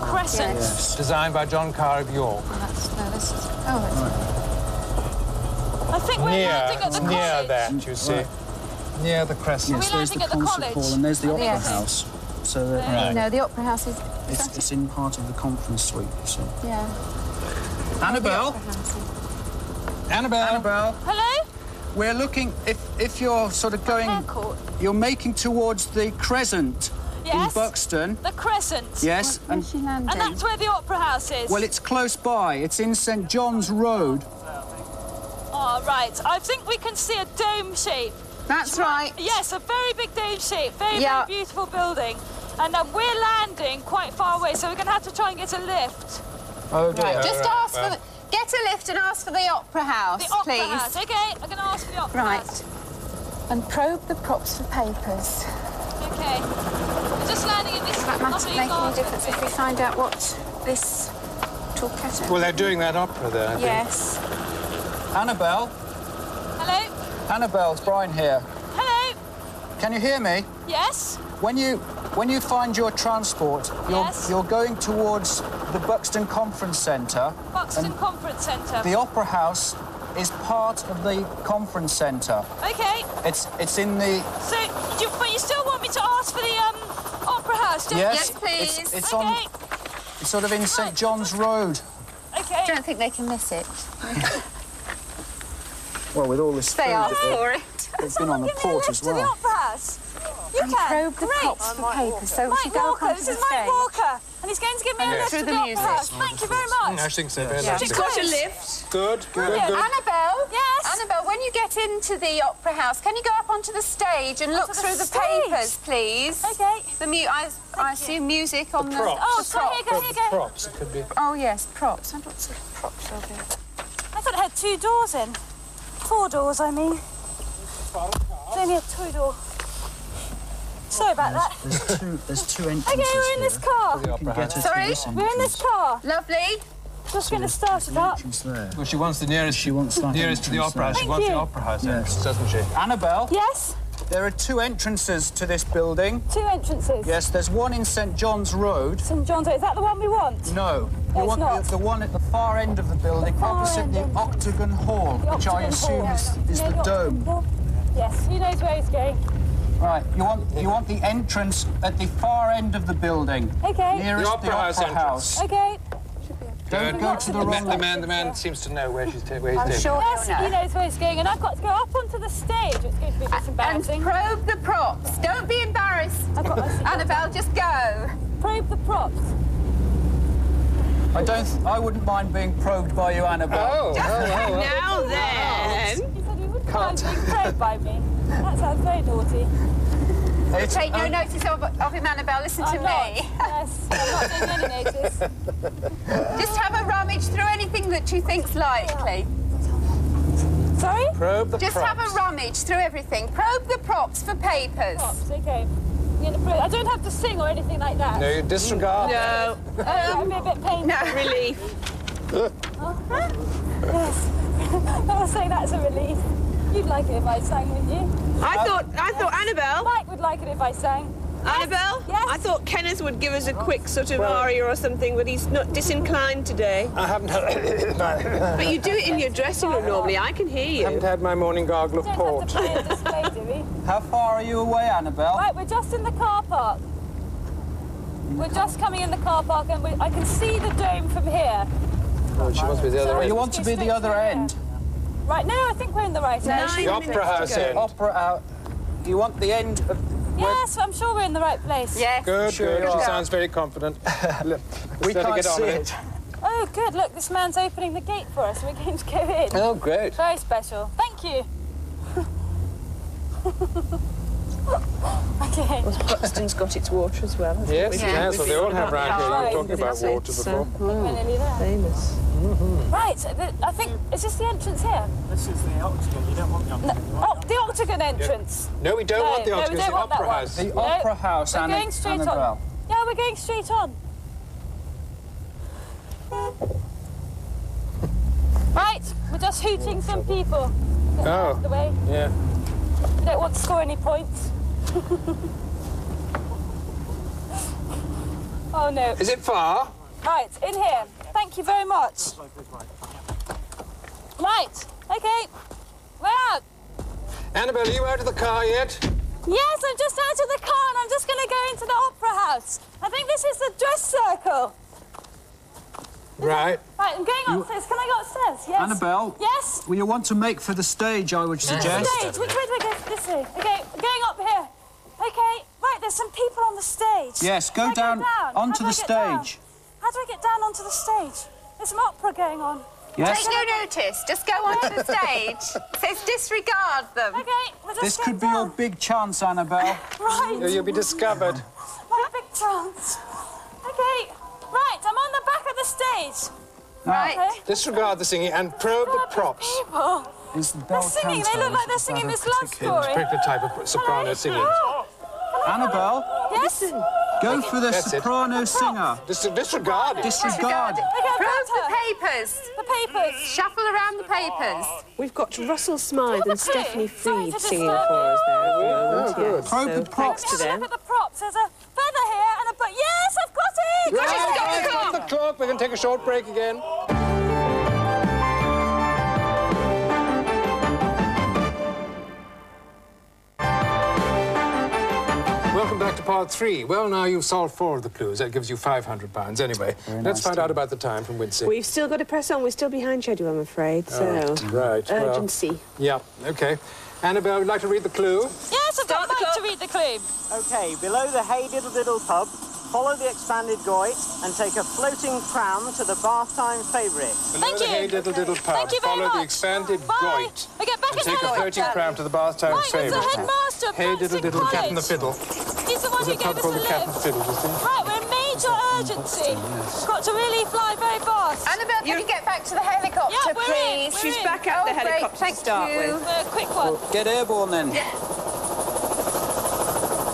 crescent. designed by John Carr of York. Oh, that's, no, this is, oh, I think we're near, landing at the near college. that, you see. Near the crescent. Yes, there's the at the concert college? hall and there's the oh, opera Yes. house. So that, it's, no, the opera house is, it's, it's in part of the conference suite, you see. yeah. Annabel? Annabel. Annabel, Hello? we're looking, if, if you're sort of going, you're making towards the crescent Yes. in Buxton. The crescent. Yes, and Where's she landing? And that's where the opera house is. well, it's close by. It's in St John's Road. Oh, right. I think we can see a dome shape. That's right. Yes, a very big dome shape. Very, Yeah. very beautiful building. And um, we're landing quite far away, so we're going to have to try and get a lift. Oh dear. Right, just right, ask for the, get a lift and ask for the opera house, The opera please. house. Okay, I'm going to ask for the opera house. Right. house. And probe the props for papers. Okay. We're just landing in this That might lovely make any difference if we find out what this Torquato. Well, they're doing that opera there, I think. yes. Annabel? Hello? Annabel, it's Brian here. Hello? Can you hear me? Yes? When you when you find your transport, you're Yes. you're going towards the Buxton Conference Centre. Buxton Conference Centre. The Opera House is part of the conference centre. Okay. It's it's in the So, you, but you still want me to ask for the um, opera house, don't yes, Yes, please. It's, it's Okay. on it's sort of in St Right. John's Road. Okay. Don't think they can miss it. (laughs) Well, with all this They food asked that for it. they've been (laughs) on the Give me a port lift as to the well. opera house. You And can. probe the Great. props for papers. So we Mike should go up Walker, onto this the is Mike stage. Walker, and he's going to give me a Yeah. lift Through to the the music. opera house. Thank you very much. I think so. Very Yeah. nice. She's got a lift. Good, good, Brilliant. good. Annabel? Yes? Annabel, when you get into the opera house, can you go up onto the stage and look the through the papers, please? Okay. The mu- I, I assume music on the, props. Oh, the sorry, prop. here, go, here, go. Props, it could be. Oh yes, props. I don't see props are there. I thought it had two doors in. Four doors, I mean. It's only a two door. Sorry about that. There's two there's two entrances (laughs) Okay, we're in this car. You can get us Sorry? We're in this car. Lovely. Just going to start there's it up. there. Well, she wants the nearest. She wants that nearest to the opera house. there. She Thank wants the opera house Yes. entrance, doesn't she? Annabel, Yes? there are two entrances to this building. Two entrances. Yes, there's one in St John's Road. St John's. Is that the one we want? No, No, you it's want not. The, the one at the far end of the building, far opposite end the. Octagon Hall, The which I assume Hall. is, is You know the dome. Hall? Yes, he knows where he's going. Right, you want you want the entrance at the far end of the building, Okay. nearest The opera house house. Okay. Don't Good. go to the The man, wrong the man, the man seems to know where she's ta- where he's taking. Sure Yes, he'll he knows where he's going, and I've got to go up onto the stage. It's going to be a bit And embarrassing. probe the props. Don't be embarrassed. I've got Annabel, just go. Probe the props. I don't. I wouldn't mind being probed by you, Annabel. Oh, oh, oh, oh, Now then. He said he wouldn't mind being probed by me. That sounds very naughty. It's- Take no um, notice of, of him, Annabel. Listen to I'm not. me. Yes, I'm not taking any notice. (laughs) Just have a rummage through anything that you think's likely. Sorry? Probe the props. Just props. have a rummage through everything. Probe the props for papers. Props, okay. I'm gonna probe. I don't have to sing or anything like that. No, you disregard. No. That would be a bit painful. No. Relief. (laughs) Yes. (laughs) I was say that's a relief. You'd like it if I sang, wouldn't you? I thought I thought Annabel. Mike would like it if I sang. Annabel? Yes. I thought Kenneth would give us a quick sort of aria or something, but he's not disinclined today. I haven't had, (coughs) But you do it in your dressing room normally. I can hear you. I haven't had my morning gargle of port. have to display. (laughs) How far are you away, Annabel? Right, we're just in the car park. We're just coming in the car park and we, I can see the dome from here. Oh, she wants to be the other Sorry. end. You want to be the other end? Right, now I think we're in the right end. The opera house end. Opera out. You want the end of. Yes, I'm sure we're in the right place. Yes. Good, Sure good. She are. sounds very confident. (laughs) Look, We can't get on see with it. Oh, good. Look, this man's opening the gate for us. We're going to go in. Oh, great. Very special. Thank you. (laughs) okay. Buxton's got its water as well. hasn't it? Yes, We've- yes, well, they all have about round here. You were talking about water it's, uh, before. We're oh, nearly there. Right, I think, is this the entrance here? This is the octagon. You don't want the octagon. you want Oh, the octagon entrance. No, we don't No, want the no, we octagon. don't It's the want that opera one. house. The No, opera house, we're Anna, going straight Annabel. on. Yeah, we're going straight on. Right, we're just hooting some people. Get out of the Oh, way. yeah. We don't want to score any points. (laughs) oh no. Is it far? Right, in here. Thank you very much. Right, okay. We're out. Uh, Annabel, are you out of the car yet? Yes, I'm just out of the car and I'm just going to go into the opera house. I think this is the dress circle. Right. Right, I'm going upstairs. Can I go upstairs? Yes. Annabel? Yes. Well, you want to make for the stage, I would suggest. Stage. Which way do I go? This way. Okay, going up here. Okay. Right, there's some people on the stage. Yes, go How do down onto do the stage. down? Stage. How do I get down onto the stage? There's some opera going on. Yes? Take no notice. Just go onto the stage. (laughs) It says disregard them. Okay, we're just This going could be your big chance, Annabel. Right. You'll be discovered. My big chance. Okay. Right, I'm on the back of the stage. Ah. Right. Okay. Disregard the singing and probe the props. People. Is the They're singing. They look like they're singing this love story. Particular type of soprano singing. Annabel, Yes? Okay, go for the That's it. soprano singer. Dis- disregard it. Disregard. I've the papers. The papers. Shuffle around the papers. We've got Russell Smythe and. Stephanie Freed singing for us there at the Oh, moment. good. yes. Probe So the props. To Have a them. look at the props. There's a feather here and a but. Yes, I've got it. Right, I've got right, it. stop the clock. We're going to take a short break again. Back to part three. Well, now you've solved four of the clues. That gives you £500 anyway. Let's nice find to out about the time from Wincey. We've still got to press on. We're still behind schedule, I'm afraid. So, oh, Right. well, urgency. yeah, OK. Annabel, would you like to read the clue? Yes, I've got Mike to read the clue. Okay, below the Hey Diddle Diddle pub, follow the expanded goit and take a floating tram to the bath time favourite. Below Thank the you. Hey Diddle Diddle pub. Thank you very Follow much. the expanded Bye. goit. I get back And into take a the floating tram to the bath town Mike was the favourite. headmaster of Hey Diddle Lansing Diddle, Cat and the Fiddle. He's the one There's who a pub gave us called the the Cat and lift. Fiddle, you see? Right, we're in major urgency. We've got to really fly very fast. Annabel, can you get back to the helicopter, Yeah, we're in, please? we're She's in. back at the Oh, great, helicopter thank to start you. with. Uh, quick one. Get airborne then.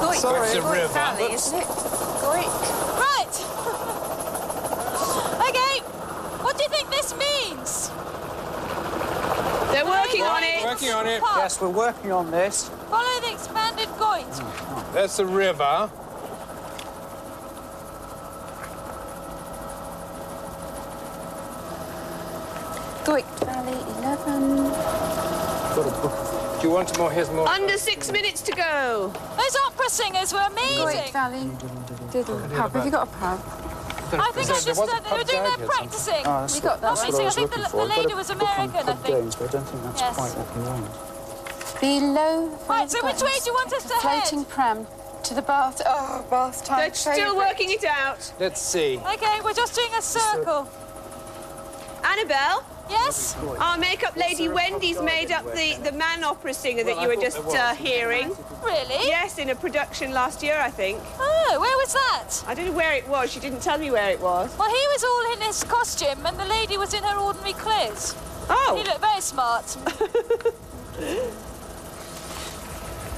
Goyt, Sorry. It's a river. Valley, isn't it? Goyt. Right. (laughs) okay. What do you think this means? They're working on it. Working on it. Pub. Yes, we're working on this. Follow the expanded goit. Hmm, hmm. That's the river. Goyt Valley, 11. Got a book. Do you want more? Here's more. Under six minutes to go. Those opera singers were Goyt amazing. Valley. Diddle pub. Have you got a pub? I think I just was uh, they were doing their guide here practicing. that's We got that Obviously, one. I think the, the lady was American, I think. but I don't think that's Yes. what we want. Below. Right, so which way do you want us to head? Floating pram to the bath. Oh, bath time. They're still working it out. Let's see. Okay, we're just doing a circle. Annabel, Yes? our makeup lady Wendy's made up the, the man opera singer that you were just uh, hearing. Really? Yes, in a production last year, I think. Oh, where was that? I don't know where it was. She didn't tell me where it was. Well, he was all in his costume and the lady was in her ordinary clothes. He Oh, looked very smart. (laughs)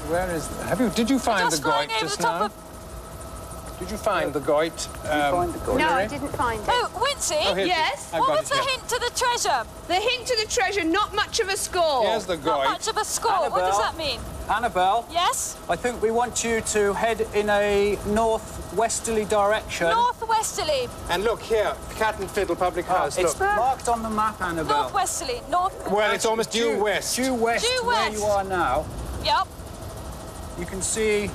Where is? Have you? Did you find just the flying goit over just the top now? Of... Did you find the goit? Um, the goit? No, I didn't find it. Oh, Wincey? Oh, here. Yes? I've what was it the here. hint to the treasure? the hint to the treasure, not much of a score. Here's the goit. Not goit. much of a score. What does that mean? Annabel, Yes? I think we want you to head in a northwesterly direction. Northwesterly. And look here, Cat and Fiddle Public Oh, House. it's Look. marked on the map, Annabel. Northwesterly. North... Well, it's almost due west. Due west, Due west. where you are now. Yep. You can see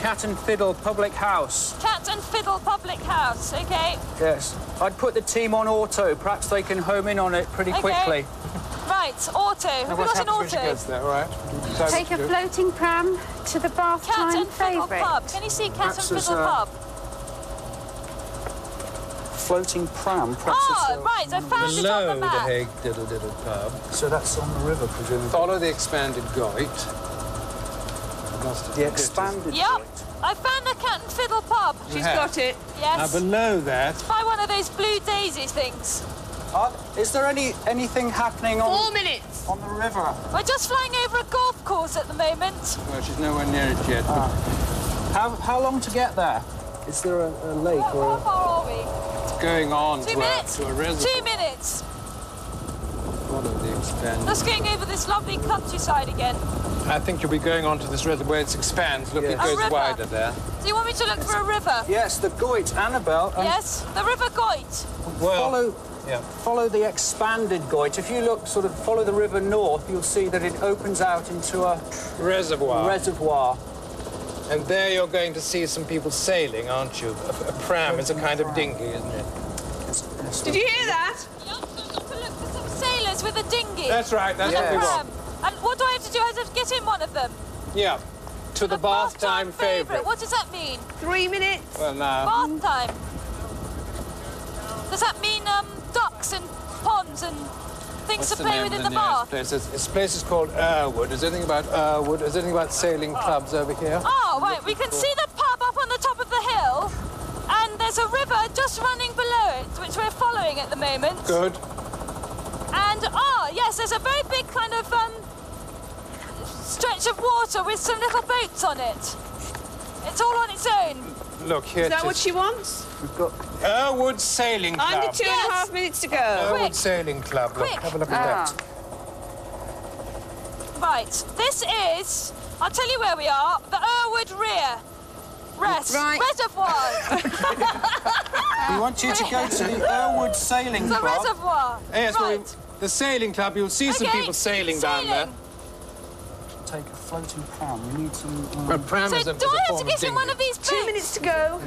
Cat and Fiddle Public House. Cat and Fiddle Public House. Okay. Yes. I'd put the team on auto. Perhaps they can home in on it pretty Okay. quickly. Right, auto. Have we got an happens when she auto? there, all right? Decide Take a do. floating pram to the bath Cat time and Fiddle favourite. Pub. Can you see Cat Perhaps and Fiddle a- Pub? Floating pram. Perhaps Oh, uh, right, I found it on the map. the map. Hey Diddle Diddle Pub. So that's on the river, presumably. Follow the expanded goit. Must have The been expanded. Yep. I found the Cat and Fiddle Pub. She's have. got it. Yes. Now below that, By one of those blue daisy things. Are- is there any anything happening on Four minutes. on the river? We're just flying over a golf course at the moment. well, she's nowhere near it yet. Ah. How how long to get there? Is there a, a lake How or a... far are we? It's Going on Two to a, minutes? to a reservoir. Two minutes. Follow the expand. Just going over this lovely countryside again. I think you'll be going on to this reservoir. It expands. Look, it Yes. A goes wider there. Do you want me to look for a river? Yes, the Goyt, Annabel. and Yes, the River Goyt. Follow, Yeah. follow the expanded Goyt. If you look, sort of follow the river north, you'll see that it opens out into a Reservoir. reservoir. and there you're going to see some people sailing, aren't you? A, a pram is a kind of dinghy, isn't it? Did you hear that? Yeah, so I've got to look for some sailors with a dinghy. That's right. That's and what a we pram. want. And what do I have to do? I have to get in one of them. Yeah. To the, bath time favourite. What does that mean? Three minutes. Well, now. Bath time. Does that mean um, ducks and ponds and things What's to play with in the nearest bath? place? This, this place is called Errwood. Is there anything about Errwood? Is there anything about sailing clubs over here? Oh, right. We can see the pub up on the top of the hill, and there's a river just running below it, which we're following at the moment. Good. And oh, yes, there's a very big kind of um, stretch of water with some little boats on it. It's all on its own. Look, here Is that what she wants? We've got Errwood Sailing Club. Under two and a half minutes to go. Errwood Quick. Sailing Club. Look, Quick. have a look at Ah. that. Right, this is, I'll tell you where we are, the Errwood Rear. Rest. Right. Reservoir. (laughs) We want you to go to the Errwood Sailing Club. the Club. reservoir. Yes, well, right. The sailing club. You'll see some people sailing, down there. Take a floating pram. We need some. Um, A pram So is a, do is a I have to get of in one of these boats? Two minutes to go.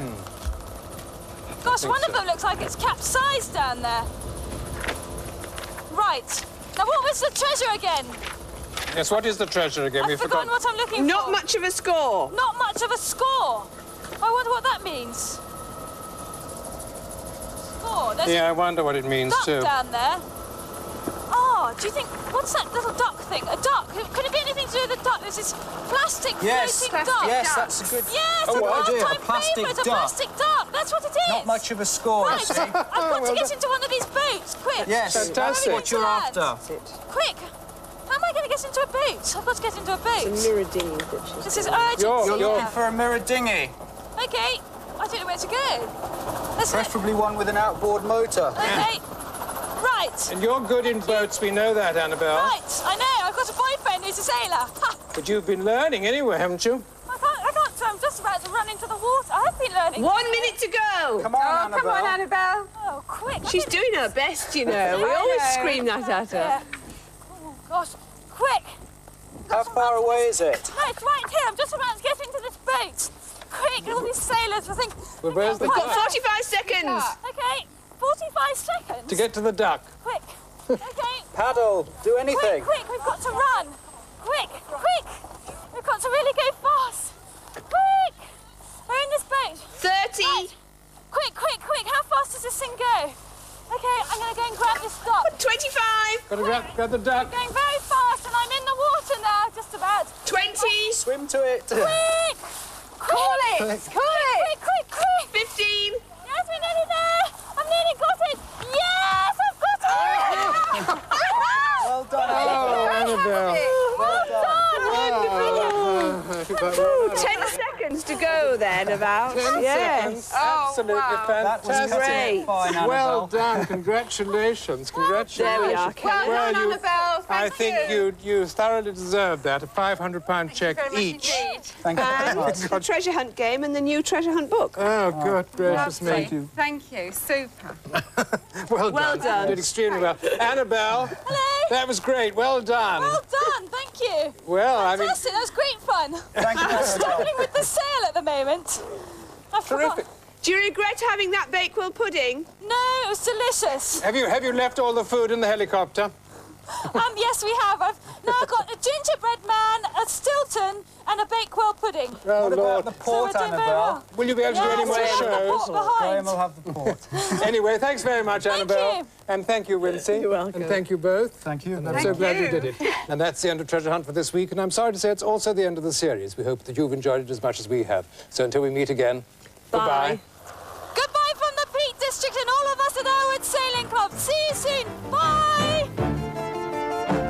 Gosh, think one of them looks like it's capsized down there. Right. Now, what was the treasure again? Yes, what is the treasure again? I've We've forgotten what I'm looking Not for. much of a score. Not much of a score. I wonder what that means. Score. There's Yeah, I wonder what it means duck too. down there. Oh, do you think what's that little duck thing? A duck? Could it be anything to do with a duck? There's this plastic yes, floating duck. yes, that's a good. Yes, oh, a a good idea. A part-time plastic favourite, a duck. plastic duck. That's what it is. Not much of a score. Right. I've got to get into one of these boats, quick. Yes, that's Fantastic. what you're Land. after. Quick. How am I going to get into a boat? I've got to get into a boat. Mirror dinghy that she's This is urgent. You're- You're you're- looking for a mirror dinghy, Okay, I don't know where to go. Let's preferably one with an outboard motor. Okay. Right. And you're good in boats, we know that, Annabel. Right. I know. I've got a boyfriend who's a sailor. Ha! But you've been learning anyway, haven't you? I can't. I can't. I'm just about to run into the water. I have been learning. One minute to go. Come on, Oh, Annabel. come on, Annabel. Oh, quick. She's doing her best, you know. We I always know. scream that at her. Yeah. Oh gosh. Quick. How far away is it? No, it's right here. I'm just about to get into this boat. Quick. All these sailors will think. Well, where's the We've got 45 seconds. Okay. 45 seconds. To get to the duck. Quick. Okay. (laughs) Paddle. Do anything. quick, quick. we've got to run. Quick, quick. We've got to really go fast. Quick. We're in this boat. 30. Quick, quick, quick. How fast does this thing go? Okay, I'm going to go and grab this duck. 25. Got to grab, grab the duck. Going very fast and I'm in the water now, just about. 20. Swim to it. Quick. Call it. Call it. Quick, quick, quick. 15. Yes, we're nearly there. I've nearly got it. Yes, I've got it. Well done. Annabel. Well done. Ooh, 10 seconds to go then, about. yes. Oh, Absolutely wow. That was fantastic. cutting fine, Annabel. Well done. Congratulations. Congratulations. There we are. Well Well, done, you- Annabel. I Thank think you you thoroughly deserve that. A 500 pound check very each. indeed. Thank you very And much. the treasure hunt game and the new treasure hunt book. Oh, oh good gracious Lovely. me. Thank you. Super. (laughs) Well, Well done. done. You did extremely well. Annabel, Hello. that was great. Well done. Well done, thank you. Well, I mean, Fantastic, that was great fun. Thank you, Annabel. Struggling with the sail at the moment. I forgot. terrific. Do you regret having that Bakewell pudding? No, it was delicious. Have you have you left all the food in the helicopter? (gasps) Um, yes, we have. I've now got a gingerbread man, a Stilton, and a Bakewell pudding. Oh, What Lord. about the port, doing very Annabel? well. Will you be able to do any more we have the shows? port Graham behind. will have the port. (laughs) (laughs) Anyway, thanks very much, Thank Annabel. you. And thank you, Wincey. You're welcome. And thank you both. Thank you. And I'm so Thank glad you you. did it. And that's the end of Treasure Hunt for this week. And I'm sorry to say it's also the end of the series. We hope that you've enjoyed it as much as we have. So until we meet again, Bye. goodbye. Goodbye from the Peak District and all of us at Errwood Sailing Club. See you soon. Bye.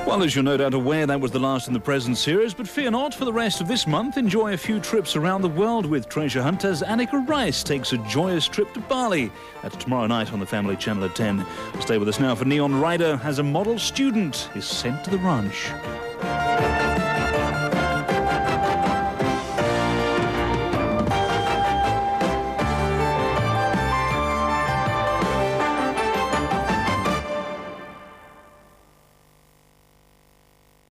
Well, as you're no doubt aware, that was the last in the present series, but fear not, for the rest of this month, enjoy a few trips around the world with treasure hunters. Anneka Rice takes a joyous trip to Bali. That's tomorrow night on the Family Channel at 10. Stay with us now for Neon Rider as a model student is sent to the ranch.